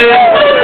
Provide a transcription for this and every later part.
Yeah.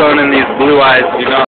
Sun and these blue eyes do not